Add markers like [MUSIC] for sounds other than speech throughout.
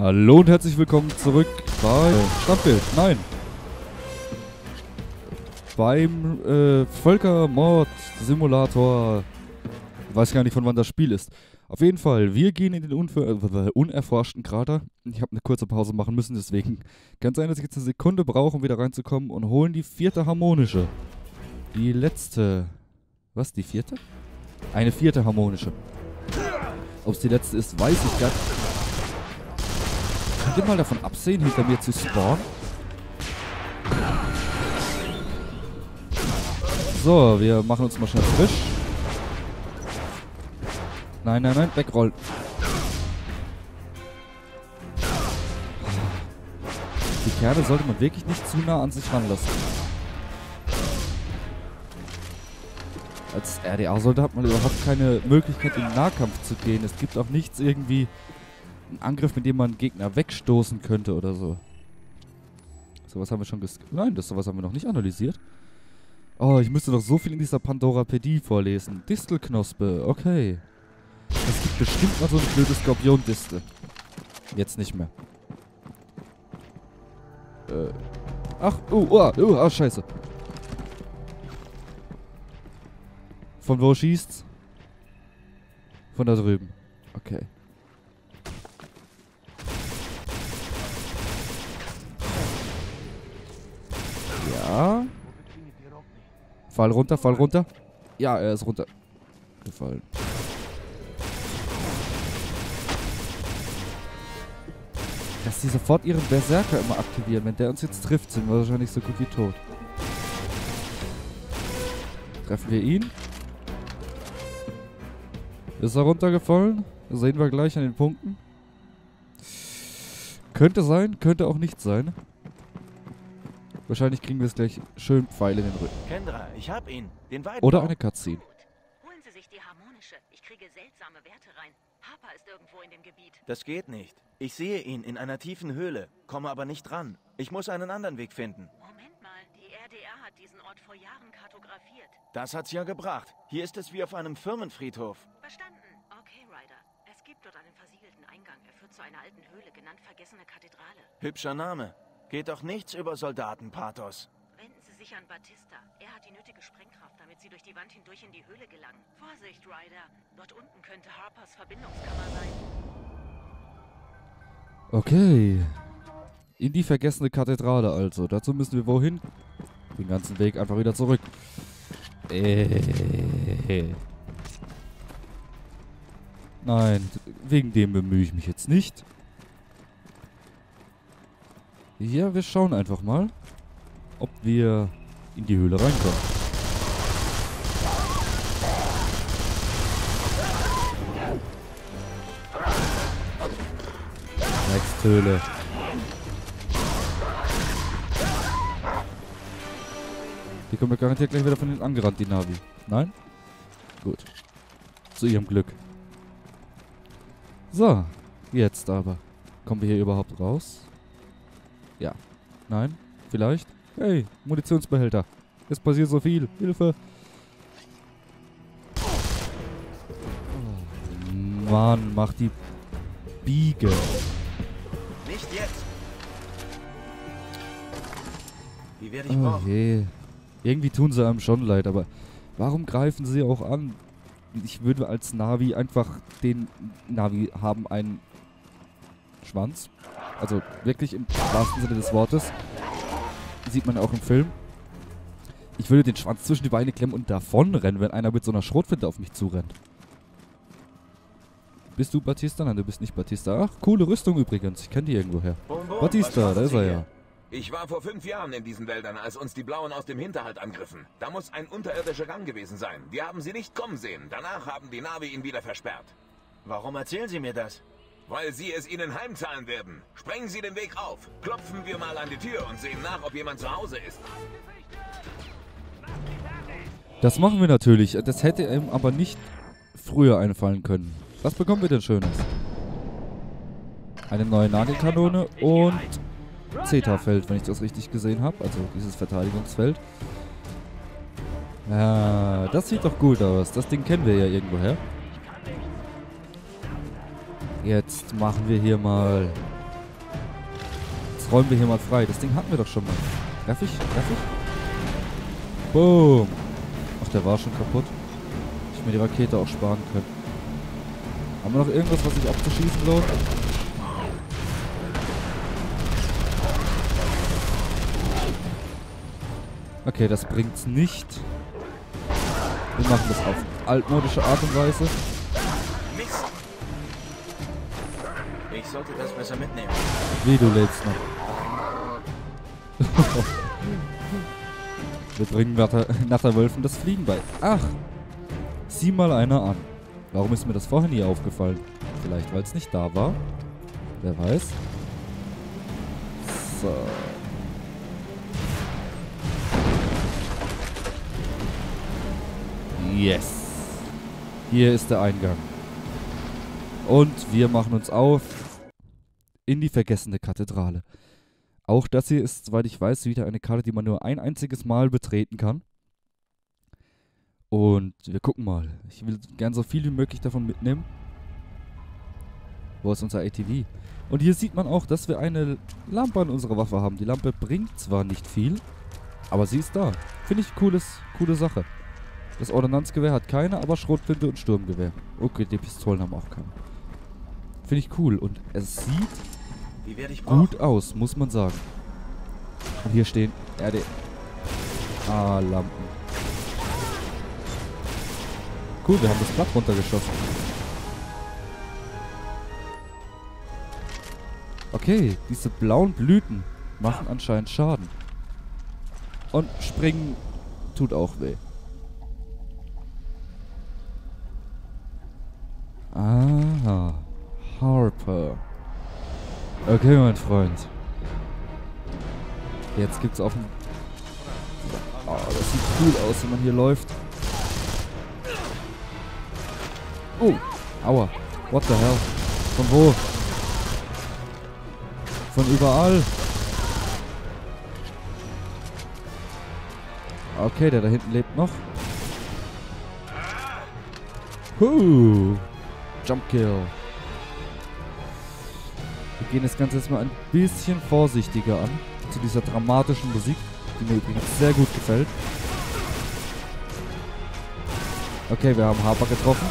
Hallo und herzlich willkommen zurück bei Stadtbild. Nein. Beim äh, Völkermord-Simulator. Weiß gar nicht, von wann das Spiel ist. Auf jeden Fall, wir gehen in den äh, unerforschten Krater. Ich habe eine kurze Pause machen müssen, deswegen kann sein, dass ich jetzt eine Sekunde brauche, um wieder reinzukommen und holen die vierte harmonische. Die letzte. Was, die vierte? Eine vierte harmonische. Ob es die letzte ist, weiß ich gar nicht. Könnt ihr mal davon absehen, hinter mir zu spawnen? So, wir machen uns mal schnell frisch. Nein, nein, nein, wegrollen. Die Kerne sollte man wirklich nicht zu nah an sich ranlassen. Als RDA-Soldat hat man überhaupt keine Möglichkeit, in den Nahkampf zu gehen. Es gibt auch nichts irgendwie, einen Angriff, mit dem man Gegner wegstoßen könnte oder so. Sowas haben wir schon ges... Nein, das sowas haben wir noch nicht analysiert. Oh, ich müsste doch so viel in dieser Pandorapädie vorlesen. Distelknospe, okay. Es gibt bestimmt mal so eine blöde Skorpion-Distel. Jetzt nicht mehr. Äh. Ach, oh, oh, oh, ah, scheiße. Von wo schießt's? Von da drüben. Okay. Ja. Fall runter, fall runter. Ja, er ist runter. Gefallen. Dass sie sofort ihren Berserker immer aktivieren. Wenn der uns jetzt trifft, sind wir wahrscheinlich so gut wie tot. Treffen wir ihn? Ist er runtergefallen? Das sehen wir gleich an den Punkten. Könnte sein, könnte auch nicht sein. Wahrscheinlich kriegen wir es gleich schön Pfeile in den Rücken. Kendra, ich hab ihn. Den Weiden Oder eine Cutscene. Holen Sie sich die harmonische. Ich kriege seltsame Werte rein. Papa ist irgendwo in dem Gebiet. Das geht nicht. Ich sehe ihn in einer tiefen Höhle, komme aber nicht dran. Ich muss einen anderen Weg finden. Moment mal, die RDR hat diesen Ort vor Jahren kartografiert. Das hat's ja gebracht. Hier ist es wie auf einem Firmenfriedhof. Verstanden. Okay, Ryder. Es gibt dort einen versiegelten Eingang. Er führt zu einer alten Höhle, genannt Vergessene Kathedrale. Hübscher Name. Geht doch nichts über Soldatenpathos. Wenden Sie sich an Batista. Er hat die nötige Sprengkraft, damit Sie durch die Wand hindurch in die Höhle gelangen. Vorsicht, Ryder. Dort unten könnte Harpers Verbindungskammer sein. Okay. In die vergessene Kathedrale also. Dazu müssen wir wohin? Den ganzen Weg einfach wieder zurück. Äh. Nein, wegen dem bemühe ich mich jetzt nicht. Ja, wir schauen einfach mal, ob wir in die Höhle reinkommen. Höhle. Die kommen ja garantiert gleich wieder von hinten angerannt, die Navi. Nein? Gut. Zu ihrem Glück. So, jetzt aber. Kommen wir hier überhaupt raus? Ja. Nein? Vielleicht? Hey, Munitionsbehälter. Es passiert so viel. Hilfe. Oh, Mann, mach die Biege. Nicht jetzt. Wie werde ich Oh brauchen? je. Irgendwie tun sie einem schon leid, aber warum greifen sie auch an? Ich würde als Navi einfach den Navi haben einen Schwanz. Also wirklich im wahrsten Sinne des Wortes. Sieht man auch im Film. Ich würde den Schwanz zwischen die Beine klemmen und davonrennen, wenn einer mit so einer Schrotflinte auf mich zurennt. Bist du Batista? Nein, du bist nicht Batista. Ach, coole Rüstung übrigens. Ich kenne die irgendwoher. Batista, da ist er ja. hier? Ich war vor fünf Jahren in diesen Wäldern, als uns die Blauen aus dem Hinterhalt angriffen. Da muss ein unterirdischer Gang gewesen sein. Wir haben sie nicht kommen sehen. Danach haben die Navi ihn wieder versperrt. Warum erzählen Sie mir das? Weil sie es ihnen heimzahlen werden. Sprengen Sie den Weg auf. Klopfen wir mal an die Tür und sehen nach, ob jemand zu Hause ist. Das machen wir natürlich. Das hätte ihm aber nicht früher einfallen können. Was bekommen wir denn Schönes? Eine neue Nagelkanone und Zeta-Feld, wenn ich das richtig gesehen habe. Also dieses Verteidigungsfeld. Ja, das sieht doch gut aus. Das Ding kennen wir ja irgendwoher. Jetzt machen wir hier mal Jetzt räumen wir hier mal frei. Das Ding hatten wir doch schon mal. Treff ich? Treff ich? Boom. Ach, der war schon kaputt. Ich mir die Rakete auch sparen können. Haben wir noch irgendwas, was sich abzuschießen lohnt? Okay, das bringt's nicht. Wir machen das auf altmodische Art und Weise. Sollte das besser mitnehmen. Wie, du lädst noch. [LAUGHS] Wir bringen nach der, Wölfen das Fliegen bei. Ach, sieh mal einer an. Warum ist mir das vorher nie aufgefallen? Vielleicht, weil es nicht da war? Wer weiß. So. Yes. Hier ist der Eingang. Und wir machen uns auf in die vergessene Kathedrale. Auch das hier ist, soweit ich weiß, wieder eine Karte, die man nur ein einziges Mal betreten kann. Und wir gucken mal. Ich will gern so viel wie möglich davon mitnehmen. Wo ist unser ATV? Und hier sieht man auch, dass wir eine Lampe an unserer Waffe haben. Die Lampe bringt zwar nicht viel, aber sie ist da. Finde ich cooles, coole Sache. Das Ordnanzgewehr hat keine, aber Schrotflinte und Sturmgewehr. Okay, die Pistolen haben auch keine. Finde ich cool. Und es sieht gut aus, muss man sagen. Und hier stehen RDA-Lampen. Cool, wir haben das Blatt runtergeschossen. Okay, diese blauen Blüten machen anscheinend Schaden. Und springen tut auch weh. Aha. Harper. Okay, mein Freund. Jetzt gibt's auch ein... Oh, das sieht cool aus, wenn man hier läuft. Oh, aua. What the hell? Von wo? Von überall. Okay, der da hinten lebt noch. Huh. Jump Kill. Gehen das Ganze jetzt mal ein bisschen vorsichtiger an. Zu dieser dramatischen Musik, die mir übrigens sehr gut gefällt. Okay, wir haben Harper getroffen.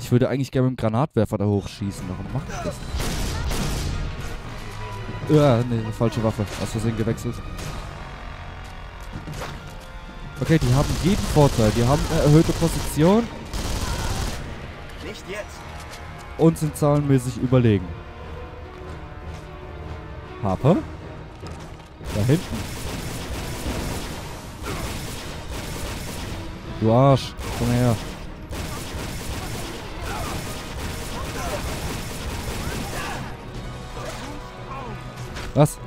Ich würde eigentlich gerne mit dem Granatwerfer da hochschießen. Warum macht ich das? Ja, nee, eine falsche Waffe. Aus Versehen gewechselt. Okay, die haben jeden Vorteil. Die haben eine erhöhte Position Nicht jetzt! Und sind zahlenmäßig überlegen. Harper? Da hinten. Du Arsch, komm her. Was?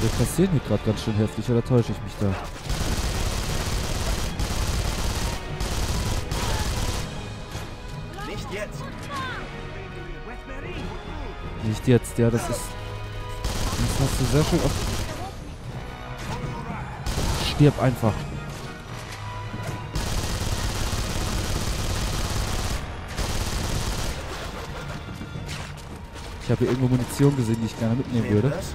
Wir passieren hier gerade ganz schön heftig, oder täusche ich mich da? Nicht jetzt! Nicht jetzt, ja, das ist. Das hast du sehr schön auf. Stirb einfach. Ich habe hier irgendwo Munition gesehen, die ich gerne mitnehmen Nehme würde. das?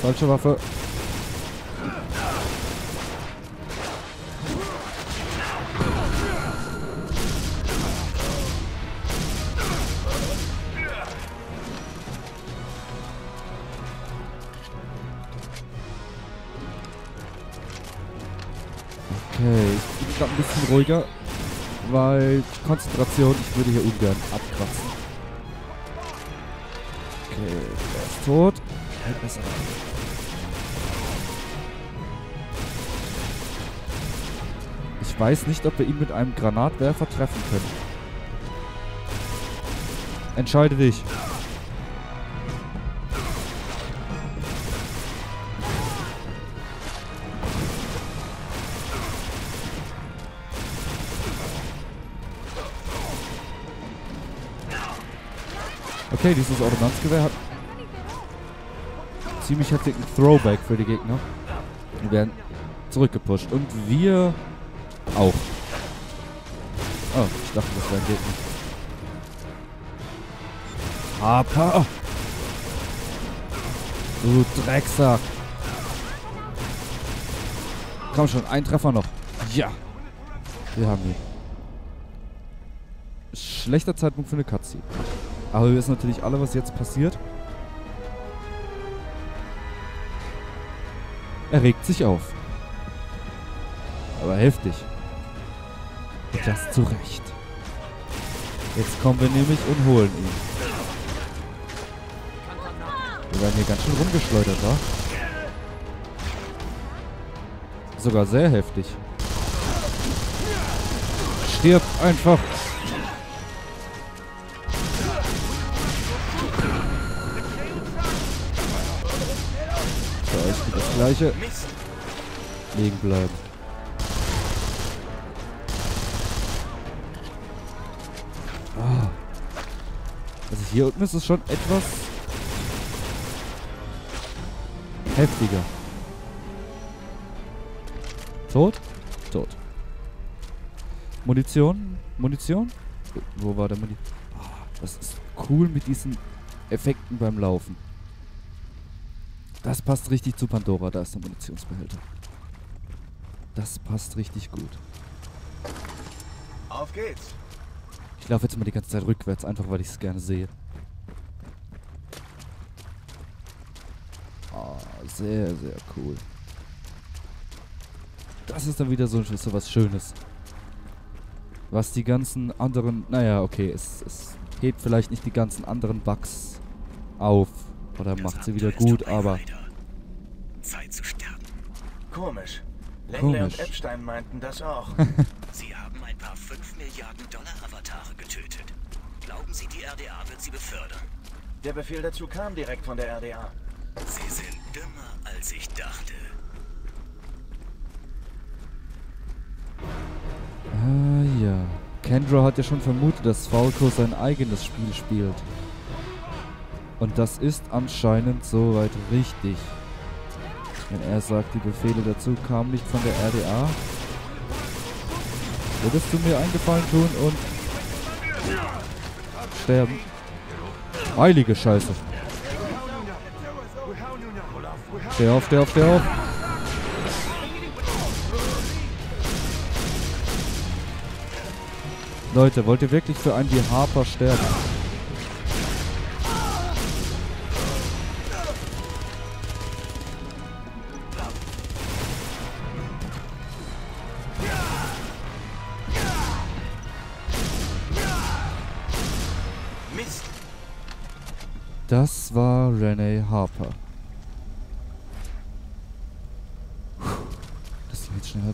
Falsche Waffe. Okay, ich bin gerade ein bisschen ruhiger, weil Konzentration, ich würde hier ungern abkratzen. Okay, der ist tot. Halt besser. Ich weiß nicht, ob wir ihn mit einem Granatwerfer treffen können. Entscheide dich. Okay, dieses Ordnanzgewehr hat ziemlich heftigen Throwback für die Gegner. Die werden zurückgepusht. Und wir auch. Oh, ich dachte, das wäre ein Gegner. Harper! Du Drecksack! Komm schon, ein Treffer noch. Ja! Wir haben ihn. Schlechter Zeitpunkt für eine Cutscene. Aber wir wissen natürlich alle, was jetzt passiert. Er regt sich auf. Aber heftig. Und das zu Recht. Jetzt kommen wir nämlich und holen ihn. Wir werden hier ganz schön rumgeschleudert, wa? Sogar sehr heftig. Stirb einfach. Gleiche. Liegen bleiben. Ah. Also hier unten ist es schon etwas heftiger. Tot? Tot. Munition? Munition? Wo war der Munition? das ist cool mit diesen Effekten beim Laufen. Das passt richtig zu Pandora. Da ist der Munitionsbehälter. Das passt richtig gut. Auf geht's. Ich laufe jetzt mal die ganze Zeit rückwärts, einfach weil ich es gerne sehe. Ah, sehr, sehr cool. Das ist dann wieder so, so was Schönes. Was die ganzen anderen... Naja, okay, es, es hebt vielleicht nicht die ganzen anderen Bugs auf. Oder macht sie wieder gut, aber... Zeit zu sterben. Komisch. Komisch. und Epstein meinten das auch. [LAUGHS] Sie haben ein paar 5 Milliarden Dollar Avatare getötet. Glauben Sie, die RDA wird sie befördern? Der Befehl dazu kam direkt von der RDA. Sie sind dümmer, als ich dachte. Ah ja. Kendra hat ja schon vermutet, dass Falco sein eigenes Spiel spielt. Und das ist anscheinend soweit richtig. Wenn er sagt, die Befehle dazu kamen nicht von der RDA. Würdest du mir einen Gefallen tun und sterben? Heilige Scheiße. Steh auf, steh auf, steh auf. Leute, wollt ihr wirklich für einen wie Harper sterben?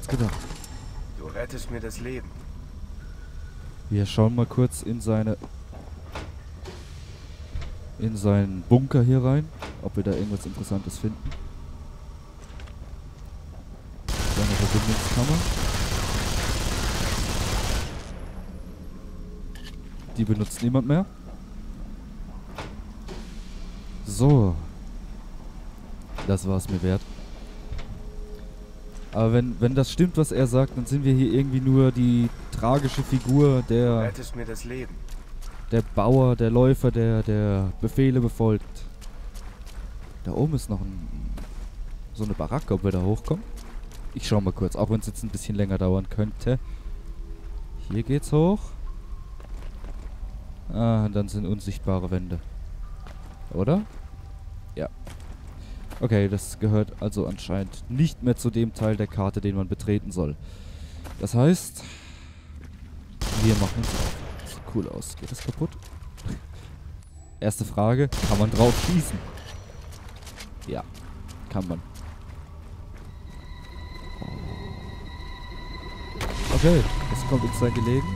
Als gedacht. Du rettest mir das Leben. Wir schauen mal kurz in seine in seinen Bunker hier rein, ob wir da irgendwas Interessantes finden. Seine Verbindungskammer. Die benutzt niemand mehr. So. Das war es mir wert. Aber wenn, wenn das stimmt, was er sagt, dann sind wir hier irgendwie nur die tragische Figur Du der rettest mir das Leben. der Bauer, der Läufer, der, der Befehle befolgt. Da oben ist noch ein, so eine Baracke, ob wir da hochkommen. Ich schau mal kurz, auch wenn es jetzt ein bisschen länger dauern könnte. Hier geht's hoch. Ah, und dann sind unsichtbare Wände. Oder? Ja. Okay, das gehört also anscheinend nicht mehr zu dem Teil der Karte, den man betreten soll. Das heißt, wir machen. Sieht cool aus. Geht das kaputt? [LAUGHS] Erste Frage, kann man drauf schießen? Ja, kann man. Okay, das kommt uns dann gelegen.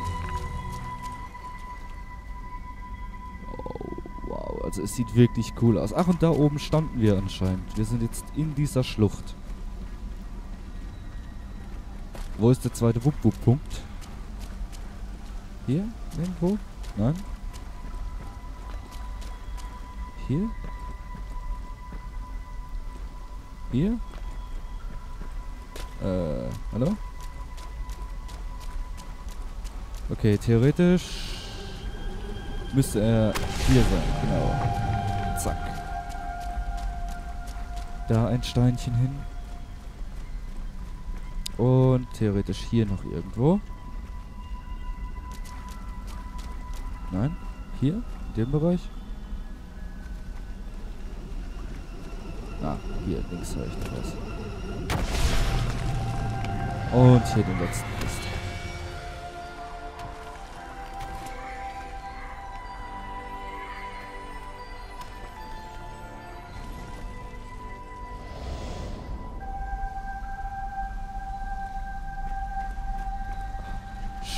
Also es sieht wirklich cool aus. Ach, und da oben standen wir anscheinend. Wir sind jetzt in dieser Schlucht. Wo ist der zweite Wupp-Wupp-Punkt? Hier? Irgendwo? Nein? Hier? Hier? Äh, hallo? Okay, theoretisch müsste er hier sein, genau. Zack. Da ein Steinchen hin. Und theoretisch hier noch irgendwo. Nein? Hier? In dem Bereich? Ah, hier links höre ich noch. Und hier den letzten Mist.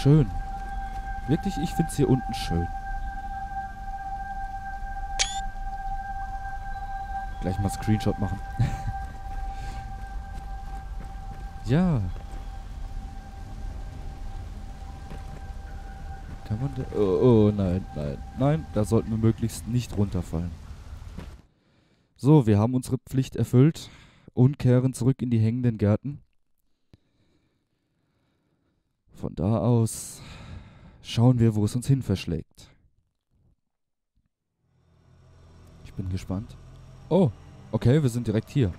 Schön. Wirklich, ich finde es hier unten schön. Gleich mal Screenshot machen. [LAUGHS] ja. Kann man. Oh, oh, nein, nein. Nein, da sollten wir möglichst nicht runterfallen. So, wir haben unsere Pflicht erfüllt und kehren zurück in die hängenden Gärten. Von da aus schauen wir, wo es uns hin verschlägt. Ich bin gespannt. Oh, okay, wir sind direkt hier.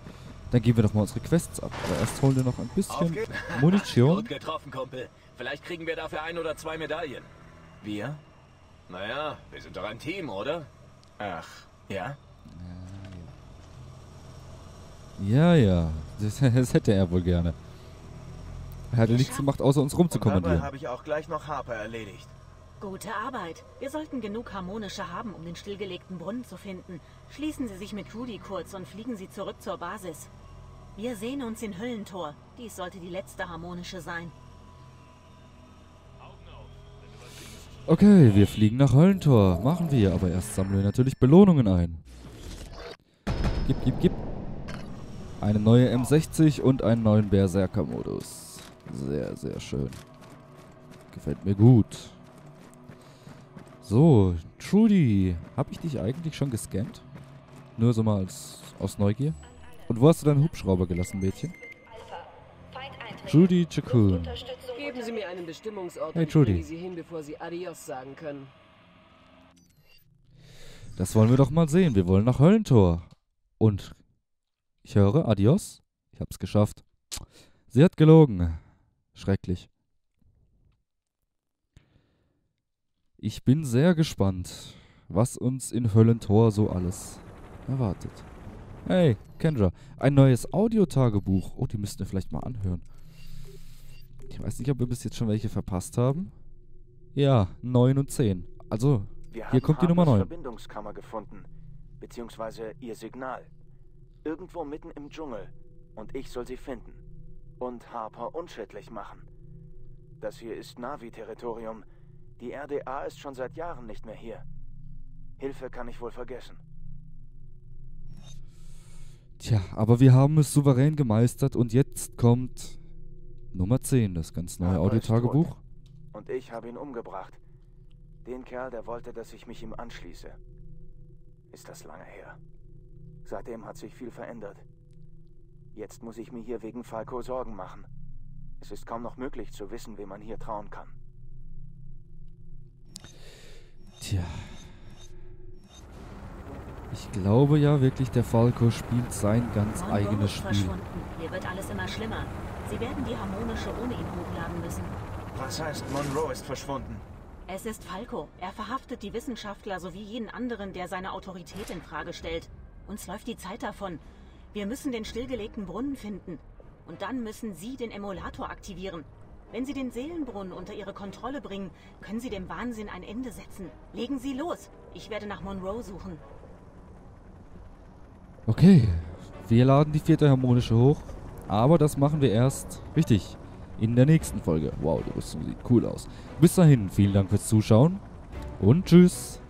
Dann geben wir doch mal unsere Quests ab. Aber erst holen wir noch ein bisschen. Munition. Gut getroffen, Kumpel. Vielleicht kriegen wir dafür ein oder zwei Medaillen. Wir? Naja, wir sind doch ein Team, oder? Ach, ja? Ja, ja. Das, [LAUGHS] das hätte er wohl gerne. Er hatte nichts gemacht, außer uns Und dabei rumzukommandieren. habe ich auch gleich noch Harper erledigt. Gute Arbeit. Wir sollten genug harmonische haben, um den stillgelegten Brunnen zu finden. Schließen Sie sich mit Rudy kurz und fliegen Sie zurück zur Basis. Wir sehen uns in Höllentor. Dies sollte die letzte harmonische sein. Okay, wir fliegen nach Höllentor. Machen wir, aber erst sammeln wir natürlich Belohnungen ein. Gib, gib, gib. Eine neue M60 und einen neuen Berserker-Modus. Sehr, sehr schön. Gefällt mir gut. So, Trudy. Hab ich dich eigentlich schon gescannt? Nur so mal als, aus Neugier. Und wo hast du deinen Hubschrauber gelassen, Mädchen? Judy Chakun. Geben Sie mir einen Bestimmungsort Hey, ich bringe Sie hin, bevor Sie Adios sagen können. Das wollen wir doch mal sehen. Wir wollen nach Höllentor. Und ich höre, adios. Ich hab's geschafft. Sie hat gelogen. Schrecklich. Ich bin sehr gespannt, was uns in Höllentor so alles erwartet. Hey, Kendra, ein neues Audiotagebuch. Oh, die müssten wir vielleicht mal anhören. Ich weiß nicht, ob wir bis jetzt schon welche verpasst haben. Ja, 9 und 10. Also, Wir Hier haben kommt die Nummer Harpers 9. Verbindungskammer gefunden. Beziehungsweise ihr Signal. Irgendwo mitten im Dschungel. Und ich soll sie finden. Und Harper unschädlich machen. Das hier ist Navi-Territorium. Die RDA ist schon seit Jahren nicht mehr hier. Hilfe kann ich wohl vergessen. Tja, aber wir haben es souverän gemeistert und jetzt kommt Nummer 10, das ganz neue Audiotagebuch. Und ich habe ihn umgebracht. Den Kerl, der wollte, dass ich mich ihm anschließe. Ist das lange her. Seitdem hat sich viel verändert. Jetzt muss ich mir hier wegen Falco Sorgen machen. Es ist kaum noch möglich zu wissen, wem man hier trauen kann. Tja. Ich glaube ja wirklich, der Falco spielt sein ganz Monroe eigenes ist Spiel. verschwunden. Hier wird alles immer schlimmer. Sie werden die harmonische ohne ihn hochladen müssen. Was heißt, Monroe ist verschwunden? Es ist Falco. Er verhaftet die Wissenschaftler sowie jeden anderen, der seine Autorität in Frage stellt. Uns läuft die Zeit davon. Wir müssen den stillgelegten Brunnen finden. Und dann müssen Sie den Emulator aktivieren. Wenn Sie den Seelenbrunnen unter Ihre Kontrolle bringen, können Sie dem Wahnsinn ein Ende setzen. Legen Sie los. Ich werde nach Monroe suchen. Okay, wir laden die vierte harmonische hoch, aber das machen wir erst richtig in der nächsten Folge. Wow, die Rüstung sieht cool aus. Bis dahin, vielen Dank fürs Zuschauen und tschüss.